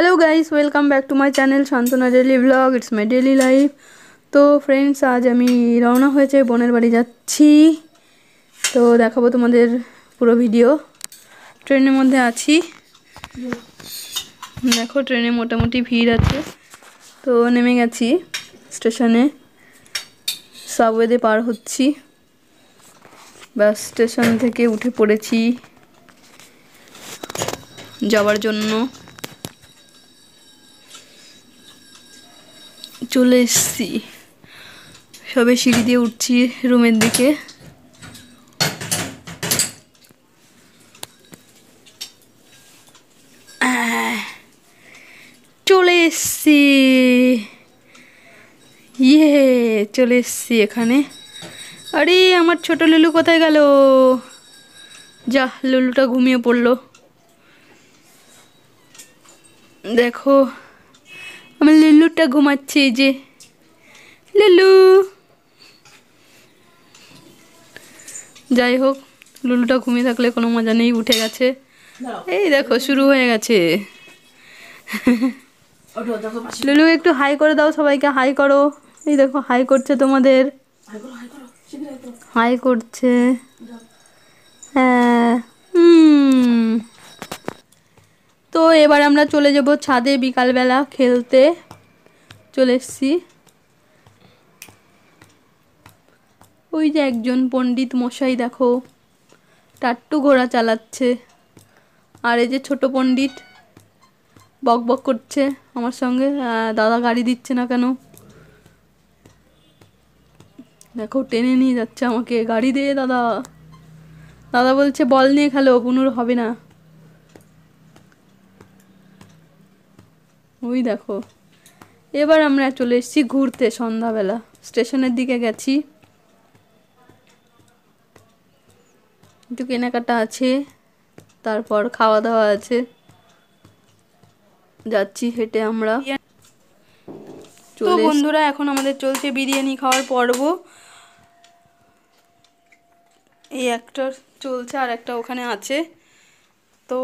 Hello guys welcome back to my channel Shantona daily blog it's my daily life তো friends আজ আমি রওনা হয়েছে বোনের বাড়ি যাচ্ছি। তো দেখাবো তোমাদের পুরো ভিডিও ট্রেনের মধ্যে আছি। দেখো, ট্রেনে মোটামুটি ভিড় আছে। তো নেমে গেছি স্টেশনে। সাবওয়েতে পার হচ্ছি। বাস স্টেশন থেকে উঠে পড়েছি। যাওয়ার জন্য। চলে এসছি। সবে সিঁড়ি দিয়ে উঠছি রুমের দিকে। চলে এসছি। ইয়ে চলে এসছি এখানে। আরে, আমার ছোট লুলু কোথায় গেল? যা, লুলুটা ঘুমিয়ে পড়ল। দেখো আমার লুলুটা ঘুমাচ্ছে এই যে। লুলু। যাই হোক, লুলুটা ঘুমিয়ে থাকলে কোনো মজা নেই, উঠে গেছে। এই দেখো, শুরু হয়ে গেছে। লুলু, একটু হাই করে দাও সবাইকে, হাই করো। এই দেখো, হাই করছে তোমাদের। হাই করছে। হ্যাঁ হুম এবার আমরা চলে যাব ছাদে বিকালবেলা খেলতে। চলে এসছি। ওই যে একজন পণ্ডিত মশাই, দেখো। টাট্টু ঘোড়া চালাচ্ছে। আর এই যে ছোট পণ্ডিত বক বক করছে আমার সঙ্গে। দাদা গাড়ি দিচ্ছে না কেন? দেখো, টেনে নিয়ে যাচ্ছে আমাকে। গাড়ি দে, দাদা। দাদা বলছে, বল নিয়ে খেলো পুনুর হবে না। ওই দেখো। এবার আমরা চলে এসেছি ঘুরতে সন্ধ্যাবেলা। স্টেশনের দিকে গেছি। একটু কেনাকাটা আছে তারপর খাওয়া দাওয়া আছে। যাচ্ছি হেঁটে আমরা। তো বন্ধুরা এখন আমাদের চলছে বিরিয়ানি খাওয়ার পর্ব। এই একটা চলছে আর একটা ওখানে আছে। তো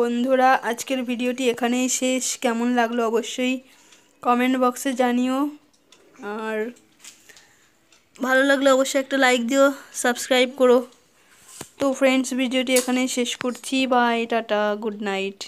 বন্ধুরা, আজকের ভিডিওটি এখানেই শেষ। কেমন লাগল অবশ্যই কমেন্ট বক্সে জানিও। আর ভালো লাগলে অবশ্যই একটা লাইক দিও সাবস্ক্রাইব করো। তো ফ্রেন্ডস ভিডিওটি এখানেই শেষ করছি। By tata good night